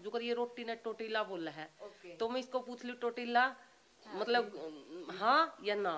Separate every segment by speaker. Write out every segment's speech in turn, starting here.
Speaker 1: जो कर ये रोटी ने टोटीला बोला है।
Speaker 2: ओके
Speaker 1: तो मैं इसको पूछ लू टोटीला मतलब हाँ। या ना?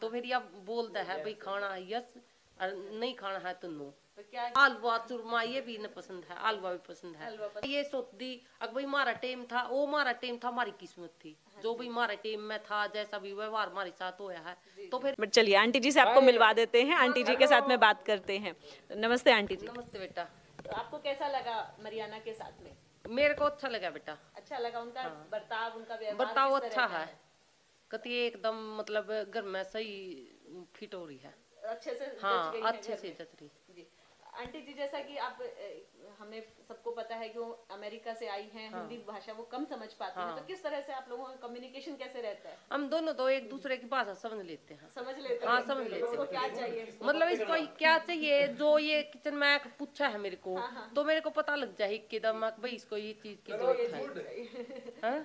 Speaker 1: तो फिर यह बोलता है भाई खाना है यस और नहीं खाना है तो नो
Speaker 2: तो
Speaker 1: हलवा चूरमा ये भी इन्हें पसंद है हलवा भी पसंद है।
Speaker 2: हलवा
Speaker 1: ये सोचती अगर भाई हमारा टाइम था वो हमारा टाइम था हमारी किस्मत थी। जो भी हमारे टाइम में था जैसा भी व्यवहार हमारे साथ होया है। तो फिर
Speaker 2: चलिए आंटी जी से आपको मिलवा देते हैं आंटी जी के साथ में बात करते हैं। नमस्ते आंटी जी।
Speaker 1: नमस्ते बेटा।
Speaker 2: तो आपको कैसा लगा मरियाना के साथ में?
Speaker 1: मेरे को अच्छा लगा बेटा।
Speaker 2: अच्छा लगा उनका बर्ताव उनका व्यवहार
Speaker 1: बर्ताव अच्छा है। कति एकदम मतलब घर में सही फिट हो रही है।
Speaker 2: अच्छे से
Speaker 1: हाँ अच्छे से। जच रही।
Speaker 2: जी। आंटी जी जैसा कि आप हमें सबको पता है कि वो अमेरिका से आई हैं हाँ। हिंदी भाषा वो कम समझ पाते हैं तो किस तरह से आप लोगों का कम्युनिकेशन कैसे रहता है?
Speaker 1: हम दोनों तो एक दूसरे की भाषा समझ लेते हैं।
Speaker 2: समझ लेते
Speaker 1: हाँ।
Speaker 2: हैं
Speaker 1: समझ लेते
Speaker 2: उसको
Speaker 1: हैं।
Speaker 2: क्या चाहिए?
Speaker 1: मतलब इसको क्या चाहिए? जो ये किचन में पूछा है मेरे को
Speaker 2: हाँ,
Speaker 1: तो मेरे को पता लग जाए एकदम भाई इसको ये चीज़ की ज़रूरत है। हाँ?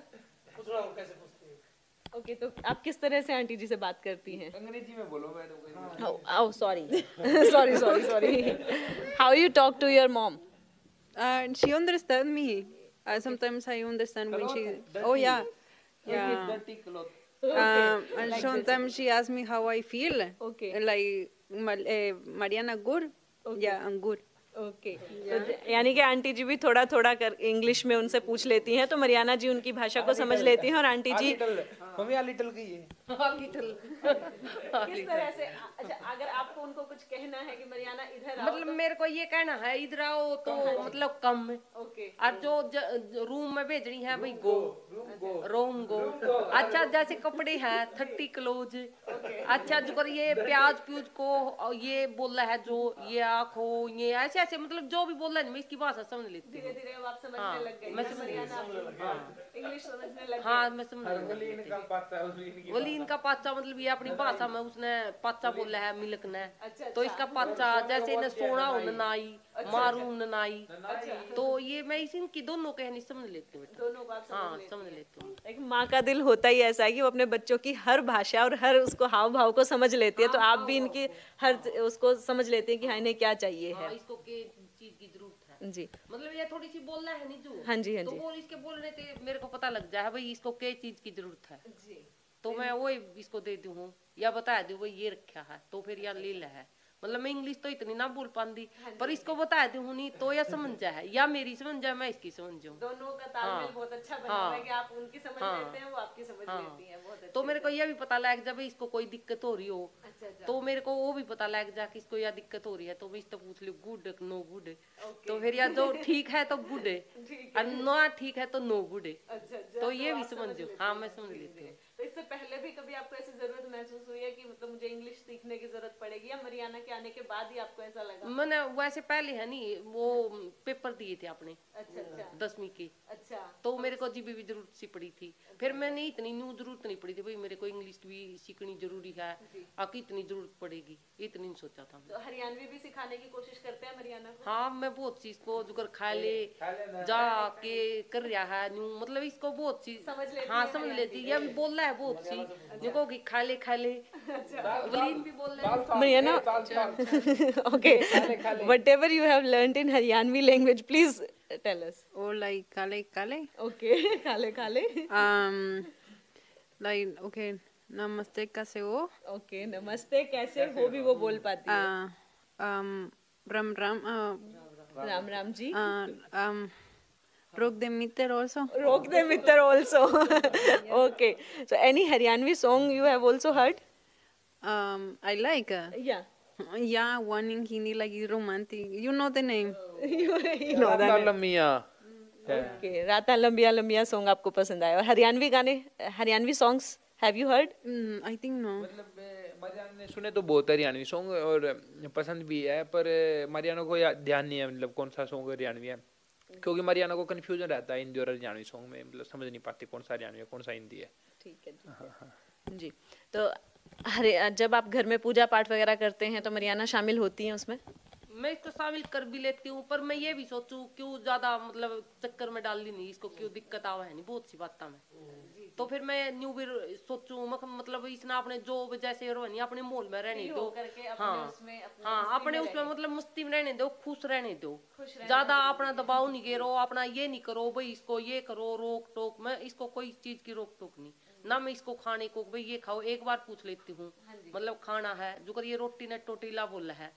Speaker 2: ओके तो आप किस तरह से आंटी जी से बात करती हैं
Speaker 3: अंग्रेज़ी में बोलो मैं तो कोई
Speaker 2: oh sorry sorry sorry sorry how you talk to your mom
Speaker 4: Uh, she. Uh, sometimes I understand when she. Oh yeah, yeah. Um, and sometimes she asks me how I feel.
Speaker 2: Okay.
Speaker 4: Like uh, Mariana, good. Okay. Yeah, I'm good.
Speaker 2: Okay तो यानी कि aunty जी भी थोड़ा थोड़ा कर English में उनसे पूछ लेती हैं तो मरियाना जी उनकी भाषा को समझ लेती हैं और आंटी जी
Speaker 3: मम्मी आ लिटिल की है
Speaker 2: किस तरह से अच्छा अगर आपको उनको कुछ कहना है कि मरियाना इधर आओ
Speaker 1: मतलब मेरे को ये कहना है इधर आओ तो मतलब कम
Speaker 2: ओके।
Speaker 1: और जो ज- रूम में भेजनी है भाई गो। रूम गो अच्छा जैसे कपड़े हैं थर्टी क्लोज अच्छा जो ये प्याज प्यूज को ये बोला है जो ये आँखो ये ऐसे ऐसे मतलब जो भी बोला है मैं इसकी भाषा समझ लेती
Speaker 2: धीरे
Speaker 1: हूँ
Speaker 2: धीरे आप समझने
Speaker 1: हाँ,
Speaker 2: लग गए
Speaker 1: मैं समझ
Speaker 2: इंग्लिश समझने लग
Speaker 1: हाँ मैं समझ लेती
Speaker 3: इनका
Speaker 1: पाचा मतलब ये अपनी भाषा में उसने पाचा बोला है मिल्क ने।
Speaker 2: अच्छा,
Speaker 1: तो इसका पाचा जैसे इन्हें सोना उन नाई मारू उन नाई। तो ये मैं इसी इनकी दोनों कहनी समझ लेती हूँ हाँ
Speaker 2: समझ लेती
Speaker 1: हूँ।
Speaker 2: एक माँ का दिल होता ही ऐसा है कि वो अपने बच्चों की हर भाषा और हर उसको हाव भाव को समझ लेती है तो आप भी इनकी हर उसको समझ लेते हैं कि हाँ इन्हें क्या चाहिए
Speaker 1: हाँ
Speaker 2: है।
Speaker 1: इसको चीज़ की ज़रूरत
Speaker 2: जी।
Speaker 1: मतलब ये थोड़ी सी बोलना है नहीं जो।
Speaker 2: हाँ जी हाँ जी
Speaker 1: तो
Speaker 2: जी।
Speaker 1: वो इसके बोलने से मेरे को पता लग जाए भाई इसको के चीज़ की ज़रूरत है।
Speaker 2: जी।
Speaker 1: तो मैं वो इसको दे दू हूँ या बता दू भाई ये रखा है तो फिर यार ले ला है। मतलब मैं इंग्लिश तो इतनी ना बोल पाती पर इसको बता दूँ नहीं तो या समझ जाए या मेरी समझ जाए मैं इसकी समझ। जाऊँ
Speaker 2: दोनों का तालमेल
Speaker 1: हाँ,
Speaker 2: बहुत अच्छा बना
Speaker 1: हाँ,
Speaker 2: है कि आप उनकी समझ
Speaker 1: हाँ,
Speaker 2: लेते हैं वो आपकी समझ
Speaker 1: हाँ।
Speaker 2: लेती हैं बहुत
Speaker 1: तो मेरे को यह भी पता लग भाई इसको कोई दिक्कत हो रही हो।
Speaker 2: अच्छा अच्छा।
Speaker 1: तो मेरे को वो भी पता लग जाए कि इसको यह दिक्कत हो रही है तो मैं इससे पूछ लूँ गुड नो गुड? तो फिर या जो ठीक है तो गुड है और ना ठीक है तो नो गुड है।
Speaker 2: अच्छा अच्छा
Speaker 1: तो ये भी
Speaker 2: आप
Speaker 1: समझ
Speaker 2: हाँ
Speaker 1: मैं समझ लेती हूँ।
Speaker 2: तो इससे पहले भी कभी आपको ऐसी ज़रूरत महसूस हुई है कि मतलब मुझे इंग्लिश सीखने की ज़रूरत पड़ेगी या मरियाना के आने के बाद ही आपको ऐसा लगा?
Speaker 1: मैंने वैसे पहले है नहीं वो पेपर दिए थे आपने।
Speaker 2: अच्छा अच्छा।
Speaker 1: दसवीं के।
Speaker 2: अच्छा।
Speaker 1: तो मेरे को जीबी भी ज़रूरत सी पड़ी थी। अच्छा, फिर मैंने इतनी न्यू ज़रूरत नहीं पड़ी थी भाई मेरे को इंग्लिश भी सीखनी ज़रूरी है। आपकी इतनी ज़रूरत पड़ेगी इतनी नहीं सोचा था
Speaker 2: तो हरियाणवी भी सिखाने की कोशिश करते हैं मरियाना
Speaker 1: हाँ मैं बहुत चीज़ को जुकर खा ले जा के कर रहा है न्यू मतलब इसको बहुत चीज़
Speaker 2: समझ लेती
Speaker 1: हाँ समझ लेती है ये भी बोल रहा है बहुत सी जिनको कि खा ले खा ले वलीन भी बोल रहा है
Speaker 2: Mariana okay whatever you have learnt in Haryanvi language please tell us
Speaker 4: Or like kale kale.
Speaker 2: okay khale khale
Speaker 4: Um, like okay, namaste कैसे हो?
Speaker 2: okay नमस्ते कैसे हो भी वो बोल पाती है
Speaker 4: Uh, um, ram. Uh,
Speaker 2: Ram Ram ji
Speaker 4: uh, um, rock the meter also.
Speaker 2: रोक दे मित्र also okay so any Haryanvi song you have also heard
Speaker 4: Um, I like. Uh,
Speaker 2: yeah
Speaker 4: yeah, one in Hindi like romantic. You know the name.
Speaker 2: you, you know that
Speaker 3: लमिया
Speaker 2: okay राता लंबिया लंबिया song आपको पसंद आया और हरियाणवी गाने Haryanvi songs have you heard
Speaker 4: Mm, I think no.
Speaker 3: मतलब Mariana ने सुने तो बहुत हरियाणवी सॉन्ग और पसंद भी है पर मरियाना को ध्यान नहीं है मतलब कौन सा सॉन्ग हरियाणवी है क्योंकि मरियाना को कंफ्यूजन रहता है हिंदी और हरियाणवी सॉन्ग में मतलब समझ नहीं पाती कौन सा हरियाणवी है कौन सा हिंदी है।
Speaker 2: ठीक है ठीक है। जी तो हरे जब आप घर में पूजा पाठ वगैरह करते हैं तो मरियाना शामिल होती है उसमें?
Speaker 1: मैं इसको शामिल कर भी लेती हूँ पर मैं ये भी सोचू क्यों ज़्यादा मतलब चक्कर में डाल ली नहीं इसको क्यों दिक्कत आवा है नहीं बहुत सी बात में तो फिर मैं न्यू भी सोचूं मतलब इसने अपने जो जैसे अपने मोल में रहने दो। हाँ
Speaker 2: उसमें अपने
Speaker 1: हाँ अपने उसमें मतलब मस्ती में रहने दो खुश रहने दो। ज़्यादा अपना दबाव नहीं घेरो अपना ये नहीं करो भाई इसको ये करो रोक टोक मैं इसको कोई चीज़ की रोक टोक नहीं ना मैं इसको खाने को भाई ये खाओ एक बार पूछ लेती हूँ
Speaker 2: हाँ
Speaker 1: मतलब खाना है जो कर ये रोटी ने टोटीला बोला है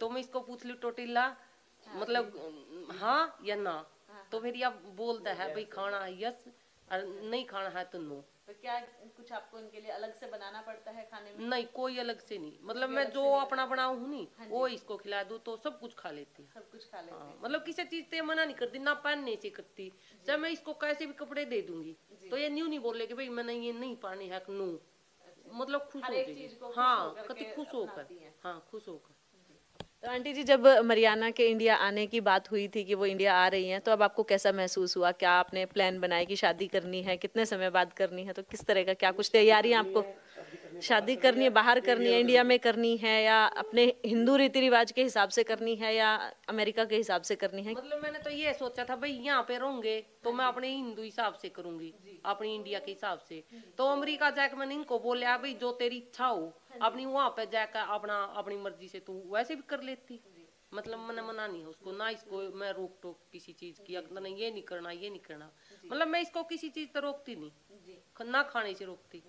Speaker 1: तो मैं इसको पूछ ली टोटीला मतलब हाँ या ना? तो फिर यह बोलता है भाई खाना है यस। और नहीं खाना है तो नो
Speaker 2: तो क्या कुछ आपको इनके लिए अलग से बनाना पड़ता है खाने में?
Speaker 1: नहीं कोई अलग से नहीं. मतलब मैं जो अपना बनाऊ हूँ नहीं वो इसको खिला दू तो सब कुछ खा लेती है.
Speaker 2: सब कुछ खा लेते
Speaker 1: हाँ, मतलब किसी चीज़ से मना नहीं करती ना पहनने से करती चाहे मैं इसको कैसे भी कपड़े दे दूँगी तो ये न्यू नहीं बोले की भाई मैंने ये नहीं पानी है नो मतलब खुश हो हाँ कति खुश होकर.
Speaker 2: हाँ
Speaker 1: खुश होकर.
Speaker 2: तो आंटी जी, जब मरियाना के इंडिया आने की बात हुई थी कि वो इंडिया आ रही हैं तो अब आपको कैसा महसूस हुआ? क्या आपने प्लान बनाया कि शादी करनी है? कितने समय बाद करनी है? तो किस तरह का, क्या कुछ तैयारियाँ आपको शादी करनी है बाहर करनी है इंडिया में करनी है या अपने हिंदू रीति रिवाज के हिसाब से करनी है या अमेरिका के हिसाब से करनी है?
Speaker 1: मतलब मैंने तो ये सोचा था भाई यहाँ पे रहूँगे तो मैं अपने हिंदू हिसाब से करूँगी अपनी इंडिया के हिसाब से। तो अमेरिका जाकर मैंने इनको बोला भाई जो तेरी इच्छा हो अपनी वहाँ पे जाकर अपना अपनी मर्ज़ी से तू वैसे भी कर लेती। मतलब मैंने मना नहीं है उसको ना इसको मैं रोक टोक किसी चीज़ की अगर नहीं ये नहीं करना ये नहीं करना। मतलब मैं इसको किसी चीज़ से रोकती नहीं ना खाने से रोकती।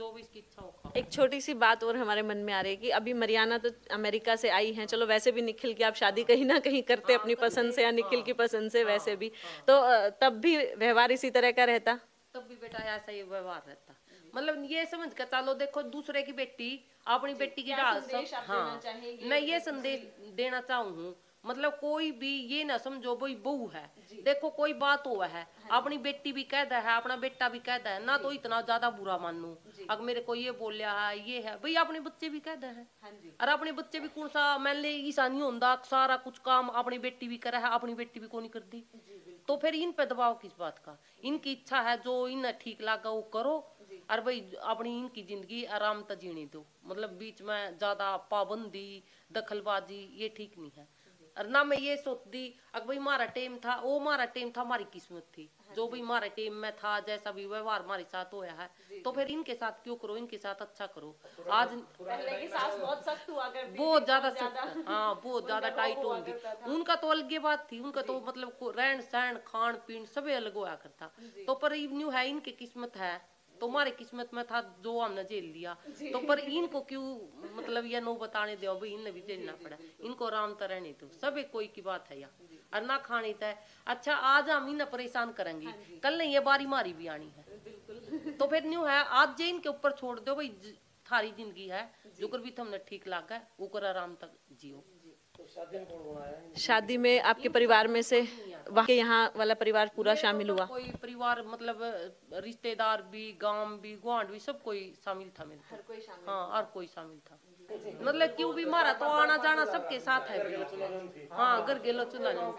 Speaker 1: जो भी इसकी इच्छा हो
Speaker 2: एक छोटी सी बात और हमारे मन में आ रही है कि अभी मरियाना तो अमेरिका से आई हैं। चलो वैसे भी निखिल की आप शादी कहीं ना कहीं करते अपनी पसंद से या निखिल की पसंद से वैसे भी। तो तब भी व्यवहार इसी तरह का रहता?
Speaker 1: तब भी बेटा ऐसा ही व्यवहार रहता। मतलब ये समझ कर चलो देखो दूसरे की बेटी अपनी बेटी की डाल सब हाँ। मैं ये संदेश देना चाहूँ मतलब कोई भी ये ना समझो भाई बहू है। देखो कोई बात हुआ है। अपनी बेटी भी कहता है अपना बेटा भी कहता है ना तो इतना ज़्यादा बुरा मानू। अगर मेरे को ये बोलिया है ये है भाई अपने बच्चे भी कहते हैं। और अपने बच्चे भी कौन सा मैंने ईसा नहीं होता सारा कुछ काम अपनी बेटी भी करे है अपनी बेटी भी को नहीं करती तो फिर इन पे दबाव किस बात का? इनकी इच्छा है जो इन्हें ठीक लगा वो करो। और भाई अपनी इनकी ज़िंदगी आराम से जीने दो। मतलब बीच में ज़्यादा पाबंदी दखलबाजी ये ठीक नहीं है। और ना मैं ये सोचती अगर भाई हमारा टेम था वो हमारा टेम था हमारी किस्मत थी। जो भी हमारे टाइम में था जैसा भी व्यवहार हमारे साथ होया है तो फिर इनके साथ क्यों करो? इनके साथ अच्छा करो। आज
Speaker 2: पहले की सास बहुत सख्त हुआ करती
Speaker 1: बहुत ज़्यादा सख्त हाँ बहुत ज़्यादा टाइट होंगी। उनका तो अलग बात थी उनका तो मतलब रहन सहन खान पीन सभी अलग होया करता। तो पर न्यू है इनकी किस्मत है। तो हमारे किस्मत में था जो हमने झेल लिया। तो पर इनको क्यों मतलब ये नो बताने दो भाई इन्हें भी झेलना पड़ा। इनको आराम तो रहने दो सब एक कोई की बात है यहाँ। और ना खाने तय अच्छा आज हम इन्हें परेशान करेंगे। कल नहीं ये बारी मारी भी आनी है। तो फिर न्यू है आज जे इनके ऊपर छोड़ दो भाई थारी ज़िंदगी है। जो। कर भी तुमने ठीक लगा वो कर आराम तक जियो।
Speaker 2: शादी में आपके परिवार में से वहाँ के यहाँ वाला परिवार पूरा शामिल हुआ।
Speaker 1: कोई परिवार मतलब रिश्तेदार भी गाँव भी गुआंढ भी सब कोई शामिल था मेरे हर कोई शामिल हाँ हर कोई शामिल था। मतलब क्यों भी मारा तो आना जाना सबके साथ है। हाँ घर गेलो चूल्हा
Speaker 3: है।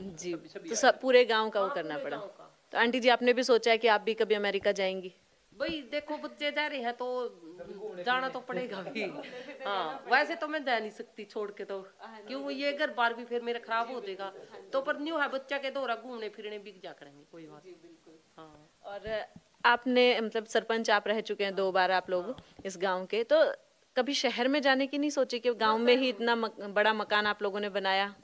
Speaker 2: जी। तो सब पूरे गाँव का वो करना पड़ा। तो आंटी जी आपने भी सोचा है कि आप भी कभी अमेरिका जाएँगी?
Speaker 1: भाई देखो बच्चे जा रहे हैं तो जाना तो पड़ेगा भी। हाँ वैसे तो मैं जा नहीं सकती छोड़ के तो। क्यों? ये घर बार भी फिर मेरा खराब हो जाएगा। तो पर न्यू है बच्चा के दौरा घूमने फिरने बिक जा करेंगे कोई बात हाँ।
Speaker 2: और आपने मतलब सरपंच आप रह चुके हैं दो बार आप लोग इस गाँव के तो कभी शहर में जाने की नहीं सोची कि गाँव में ही इतना मक, बड़ा मकान आप लोगों ने बनाया?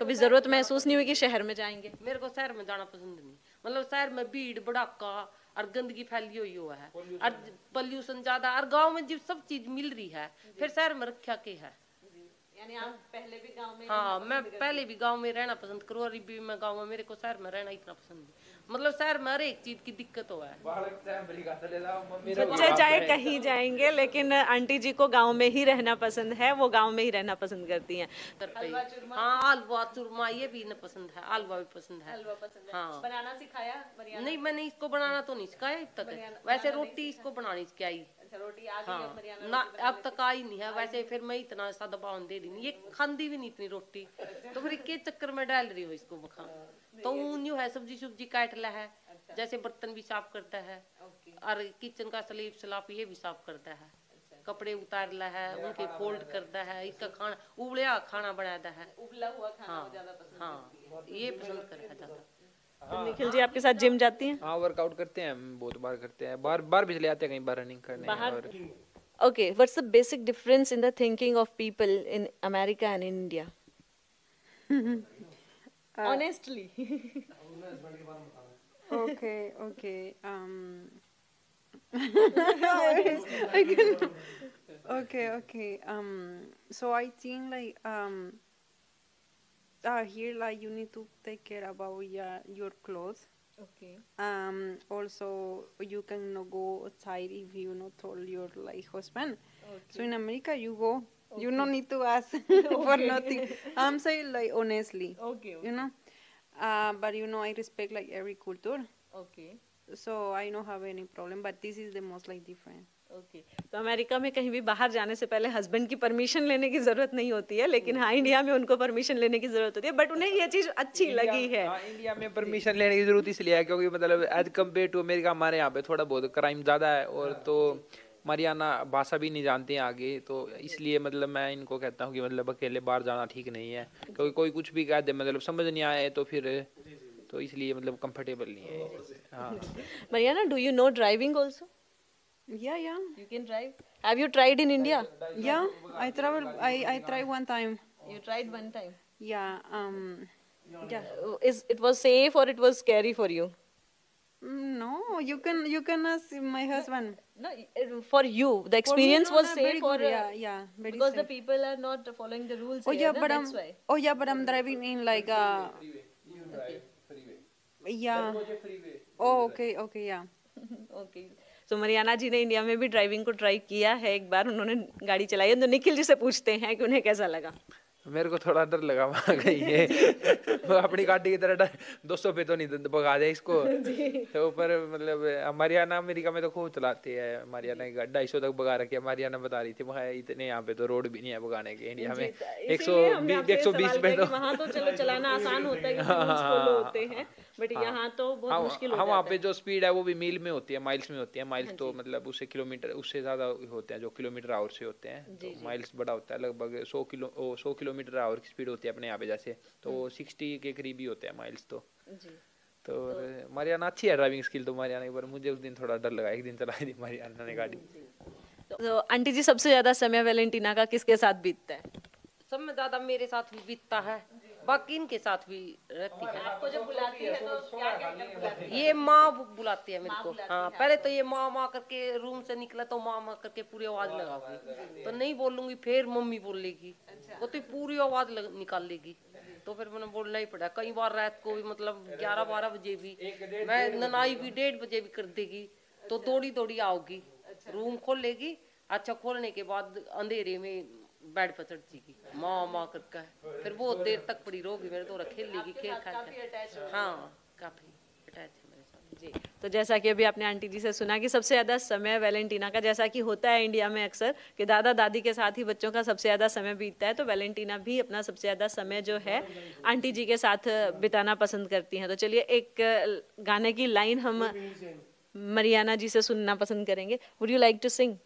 Speaker 2: कभी ज़रूरत महसूस नहीं हुई कि शहर में जाएँगे?
Speaker 1: मेरे को शहर में जाना पसंद नहीं। मतलब शहर में भीड़ भड़ाका और गंदगी फैली हुई हुआ है। और पॉल्यूशन ज़्यादा। और गाँव में जो सब चीज़ मिल रही है फिर शहर में रखा के है।
Speaker 2: यानी आप पहले भी गाँव में
Speaker 1: हाँ मैं पहले भी गाँव में रहना पसंद करूँ और भी मैं गाँव में मेरे को शहर में रहना इतना पसंद नहीं। मतलब शहर में हर एक चीज़ की दिक्कत हुआ है।
Speaker 3: रे
Speaker 2: बच्चे चाहे कहीं जाएँगे लेकिन आंटी जी को गाँव में ही रहना पसंद है वो गाँव में ही रहना पसंद करती हैं।
Speaker 1: हाँ हलवा चूरमा ये भी इन्हें पसंद है हलवा भी पसंद है। हाँ।
Speaker 2: बनाना सिखाया
Speaker 1: नहीं मैंने इसको बनाना तो नहीं सिखाया अब तक। वैसे रोटी इसको बनानी सिखाई।
Speaker 2: रोटी आ
Speaker 1: हाँ। ना अब तक आई नहीं है वैसे फिर मैं इतना सा दबाव दे रही नहीं। ये खांदी भी नहीं इतनी रोटी। तो फिर के चक्कर में डाल रही हो इसको मखा तो न्यू है सब्ज़ी सुब्जी काट ला है। अच्छा। जैसे बर्तन भी साफ़ करता है। और किचन का स्लीप सलाप ये भी साफ़ करता है। कपड़े उतारला है उनके फोल्ड करता है इसका खाना उबलिया खाना बनाता है।
Speaker 2: उबला हुआ खाना
Speaker 1: हाँ हाँ ये पसंद करता है ज़्यादा
Speaker 2: तो निखिल जी आपके साथ जिम जाती हैं?
Speaker 3: हाँ वर्कआउट करते हैं हम बहुत बार करते हैं। बाहर बाहर भी चले जाते हैं कहीं बार रनिंग करने
Speaker 2: बाहर? okay what's the basic difference in the thinking of people in america and india? honestly
Speaker 4: okay, okay. Um, I can, okay, okay. Um, so I think like um, uh, here like you need to take care about your your clothes.
Speaker 2: okay
Speaker 4: Um, also you cannot go outside if you not told your like husband. okay. So in America you go. You don't need to ask for nothing. I'm saying like honestly.
Speaker 2: okay okay.
Speaker 4: You know. Uh, but you know I respect like every culture.
Speaker 2: okay
Speaker 4: So I don't have any problem, but this is the most like different.
Speaker 2: Okay तो America में कहीं भी बाहर जाने से पहले husband की permission लेने की ज़रूरत नहीं होती है लेकिन हाँ इंडिया में उनको परमिशन लेने की ज़रूरत होती है बट उन्हें ये चीज़ अच्छी लगी है
Speaker 3: हाँ, इंडिया में परमिशन लेने की ज़रूरत इसलिए है क्योंकि मतलब एज कंपेयर टू अमेरिका हमारे यहाँ पे थोड़ा बहुत क्राइम ज़्यादा है और तो मरियाना भाषा भी नहीं जानते हैं आगे तो इसलिए मतलब मैं इनको कहता हूँ कि मतलब अकेले बाहर जाना ठीक नहीं है क्योंकि कोई कुछ भी कह दे मतलब समझ नहीं आए तो फिर तो इसलिए मतलब कंफर्टेबल नहीं है हाँ
Speaker 2: Mariana do you know driving also
Speaker 4: Yeah, yeah,
Speaker 2: you can drive have you tried in India
Speaker 4: yeah. I travel. I I tried one time.
Speaker 2: You tried one time
Speaker 4: Yeah. Um. Yeah.
Speaker 2: is it was safe or it was scary for you
Speaker 4: Mm, No, you can you can ask my husband.
Speaker 2: no it- for you the
Speaker 4: For me, no,
Speaker 2: was
Speaker 4: no,
Speaker 2: safe
Speaker 4: very
Speaker 2: or
Speaker 4: good,
Speaker 2: uh,
Speaker 4: yeah, yeah, very
Speaker 2: because the people are not following the rules
Speaker 4: Oh
Speaker 2: here,
Speaker 4: yeah,
Speaker 2: na,
Speaker 4: but I'm.
Speaker 2: that's why
Speaker 4: Oh yeah, but I'm driving in like uh. Yeah. Oh okay okay yeah.
Speaker 2: Okay so Mariana ji ने India में भी driving को try किया है एक बार उन्होंने गाड़ी चलाई है तो निखिल जी से पूछते हैं कि उन्हें कैसा लगा
Speaker 3: मेरे को थोड़ा डर लगा वहाँ गई है। अपनी गाड़ी की तरह दो सौ पे तो नहीं भगा दे इसको। तो पर मतलब हमारे यहाँ अमेरिका में तो खूब चलाते हैं। हमारे यहाँ की ढाई सौ तक भगा रखी है। हमारे यहाँ बता रही थी वहाँ इतने यहाँ पे तो रोड भी नहीं है भगाने के इंडिया में। एक सौ एक सौ बीस पे तो
Speaker 2: वहाँ तो चलो चलाना आसान होता है होते हैं। बट यहाँ तो बहुत
Speaker 3: हाँ
Speaker 2: मुश्किल हाँ
Speaker 3: वहाँ पे जो स्पीड है वो भी मील में होती है माइल्स में होती है। माइल्स तो मतलब उससे किलोमीटर उससे ज़्यादा होते हैं जो किलोमीटर आवर से होते हैं। तो माइल्स बड़ा होता है लगभग सौ किलो सौ किलोमीटर आवर की स्पीड होती है अपने यहाँ पे जैसे तो सिक्सटी के करीब ही होते हैं माइल्स तो।
Speaker 2: जी।
Speaker 3: तो मारियाना अच्छी है ड्राइविंग स्किल तो मारियाना की पर मुझे उस दिन थोड़ा डर लगा एक दिन चलाई थी मारियाना ने गाड़ी।
Speaker 2: तो आंटी जी सबसे ज़्यादा समय वेलेंटीना का किसके साथ बीतता है?
Speaker 1: सब में ज़्यादा मेरे साथ भी बीतता है। बाकी इनके साथ भी रहती है।
Speaker 2: आपको जब बुलाती है तो क्या बुलाती
Speaker 1: ये माँ बुलाती है मेरे को। हाँ पहले तो ये माँ माँ करके रूम से निकला तो माँ माँ करके पूरी आवाज़ लगाऊँगी तो नहीं बोलूँगी फिर मम्मी बोलेगी। वो तो पूरी आवाज़ निकाल लेगी। तो फिर मैंने बोलना ही पड़ा। कई बार रात को भी मतलब ग्यारह बारह बजे भी मैं ननाई भी डेढ़ बजे भी कर देगी। तो दौड़ी दौड़ी आओगी। रूम खोलेगी अच्छा खोलने के बाद अंधेरे में बेड पर चढ़ जाएगी माँ माँ करके फिर बहुत देर तक पड़ी रहोगी मेरे तो खेल लेगी खेल खा के हाँ काफ़ी अटैच है मेरे साथ।
Speaker 2: जी। तो जैसा कि अभी आपने आंटी जी से सुना कि सबसे ज़्यादा समय वैलेंटीना का जैसा कि होता है इंडिया में अक्सर कि दादा दादी के साथ ही बच्चों का सबसे ज़्यादा समय बीतता है तो वैलेंटीना भी अपना सबसे ज़्यादा समय जो है आंटी जी के साथ बिताना पसंद करती हैं। तो चलिए एक गाने की लाइन हम मरियाना जी से सुनना पसंद करेंगे। Would you like to sing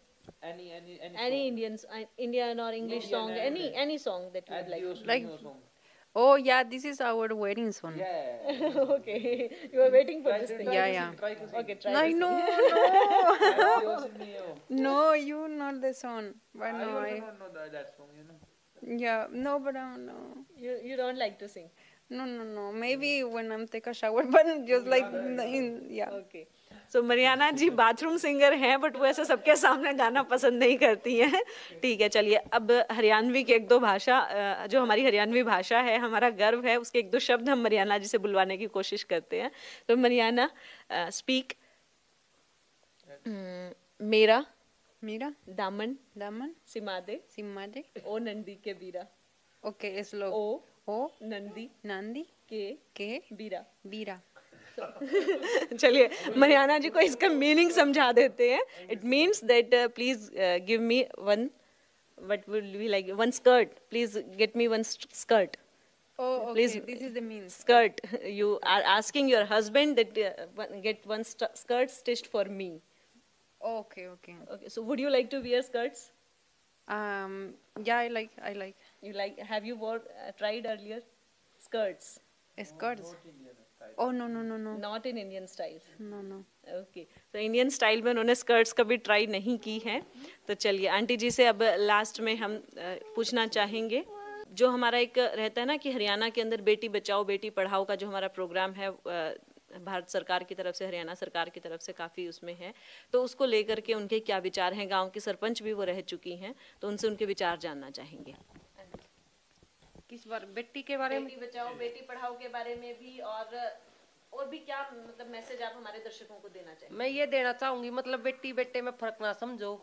Speaker 2: Any any any. Any. Indians, uh, Indian or English Indian song, any any song that you would like.
Speaker 4: Like- song. Oh yeah, this is our wedding song. Yeah.
Speaker 2: okay, you are waiting for Try this to- thing.
Speaker 4: try yeah. Try to sing.
Speaker 2: Okay, try.
Speaker 4: I know, no, oh. no, you not the song, but I no, I, don't know that, that song, you know. yeah, no, but I don't know.
Speaker 2: You you don't like to sing.
Speaker 4: No, no, no. Maybe when I'm take a shower, but just like in, yeah.
Speaker 2: Okay so Mariana ji bathroom singer हैं but वो ऐसे सबके सामने गाना पसंद नहीं करती हैं। ठीक है चलिए अब हरियाणवी की एक दो भाषा जो हमारी हरियाणवी भाषा है हमारा गर्व है उसके एक दो शब्द हम मरियाना जी से बुलवाने की कोशिश करते हैं। तो मरियाना स्पीक मेरा
Speaker 4: Mira,
Speaker 2: दामन
Speaker 4: daman,
Speaker 2: सिमादे
Speaker 4: simade.
Speaker 2: ओ नंदी के बीरा।
Speaker 4: Okay Okay, slow.
Speaker 2: ओ
Speaker 4: O,
Speaker 2: नंदी
Speaker 4: Nandi,
Speaker 2: के
Speaker 4: que,
Speaker 2: बीरा
Speaker 4: Vira.
Speaker 2: चलिए मरियाना जी को इसका मीनिंग समझा देते हैं it means that please give me one what will be like one skirt please get me one skirt
Speaker 4: Oh, okay.
Speaker 2: Please.
Speaker 4: This is the means.
Speaker 2: Skirt you are asking your husband that get one skirt stitched for me
Speaker 4: Okay, okay.
Speaker 2: Okay, so would you like to wear skirts?
Speaker 4: Um, yeah, I like, I like
Speaker 2: You like? Have you wore uh, tried earlier? Skirts,
Speaker 4: skirts. Oh no, no, no, no,
Speaker 2: not in Indian style.
Speaker 4: no, no.
Speaker 2: Okay तो Indian style में उन्होंने skirts कभी try नहीं की हैं तो चलिए aunty जी से अब लास्ट में हम पूछना चाहेंगे जो हमारा एक रहता है ना कि हरियाणा के अंदर बेटी बचाओ बेटी पढ़ाओ का जो हमारा प्रोग्राम है भारत सरकार की तरफ़ से हरियाणा सरकार की तरफ़ से काफ़ी उसमें है तो उसको लेकर के उनके क्या विचार हैं गाँव की सरपंच भी वो रह चुकी हैं तो उनसे उनके विचार जानना चाहेंगे
Speaker 1: किस बार बेटी के बारे में?
Speaker 2: बेटी बचाओ बेटी पढ़ाओ के बारे में भी और और भी क्या मतलब मैसेज आप हमारे दर्शकों को देना चाहेंगे?
Speaker 1: मैं ये देना चाहूँगी मतलब बेटी बेटे में फ़र्क ना समझो।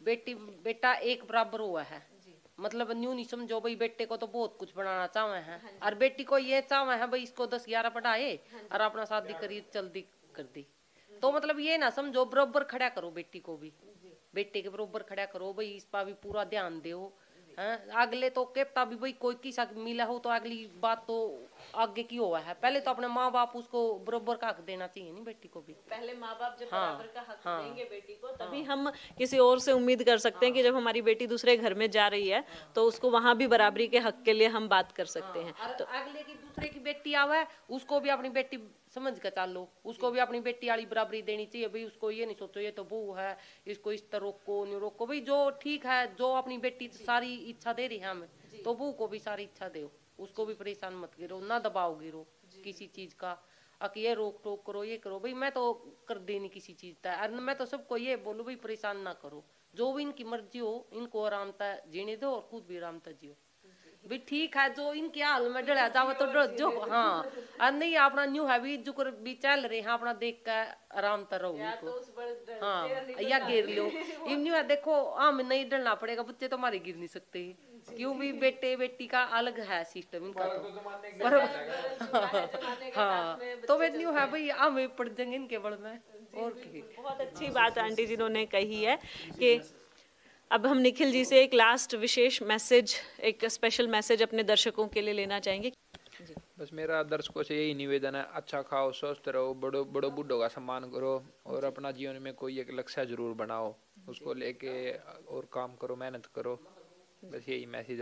Speaker 1: बेटी बेटा एक बराबर हुआ है। मतलब न्यू नहीं समझो भाई बेटे को तो बहुत कुछ बनाना चाहे हैं। हाँ और बेटी को ये चाहे है भाई इसको दस ग्यारह पढ़ाए और अपना शादी करी जल्दी कर दी। तो मतलब ये ना समझो बराबर खड़ा करो बेटी को भी। बेटे के बरोबर खड़ा करो भाई इस पर भी पूरा ध्यान दो। हैं अगले तो केपता भी भाई कोई किसा मिला हो तो अगली बात तो आगे की हुआ है। पहले तो अपने माँ बाप उसको बराबर का हक देना चाहिए नहीं बेटी को भी।
Speaker 2: पहले माँ बाप जब
Speaker 1: हाँ,
Speaker 2: बराबर का हक
Speaker 1: हाँ।
Speaker 2: देंगे बेटी को तभी हाँ, हम किसी और से उम्मीद कर सकते हैं कि जब हमारी बेटी दूसरे घर में जा रही है तो उसको वहाँ भी बराबरी के हक के लिए हम बात कर सकते हैं।
Speaker 1: तो अगले की दूसरे की बेटी आवे उसको भी अपनी बेटी समझ के चलो। उसको भी अपनी बेटी वाली बराबरी देनी चाहिए भाई उसको ये नहीं सोचो ये तो बहू है इसको इस तरह रोको नहीं रोको। भाई जो ठीक है जो अपनी बेटी सारी इच्छा दे रही है हमें तो बहू को भी सारी इच्छा दो। उसको भी परेशान मत गिरो ना दबाव गिरो किसी चीज़ का। अक ये रोक टोक करो ये करो। भाई मैं तो कर देनी किसी चीज़ का मैं तो सबको ये बोलूँ भाई परेशान ना करो। जो भी इनकी मर्ज़ी हो इनको आराम आरामता जीने दो और खुद भी आराम आरामता जियो। भी ठीक है जो इनके हाल में डरा जावे तो डर जो हाँ। और नहीं अपना न्यू है भी जो कर भी चल रहे हैं अपना देख के आराम तर रहो इनको हाँ या गिर लो। इन न्यू है देखो हम नहीं डरना पड़ेगा बच्चे तो हमारे गिर नहीं सकते। क्यों भी बेटे बेटी का अलग है सिस्टम इनका तो। पर हाँ तो वे न्यू है भाई हम पड़ जाएँगे इनके बड़ में। और
Speaker 2: बहुत अच्छी बात आंटी जी ने कही है कि अब हम निखिल जी से एक लास्ट विशेष मैसेज एक स्पेशल मैसेज अपने दर्शकों के लिए लेना चाहेंगे।
Speaker 3: बस मेरा दर्शकों से यही निवेदन है अच्छा खाओ स्वस्थ रहो बड़ो बड़ो बूढ़ों का सम्मान करो और अपना जीवन में कोई एक लक्ष्य ज़रूर बनाओ उसको लेके और काम करो मेहनत करो। बस यही मैसेज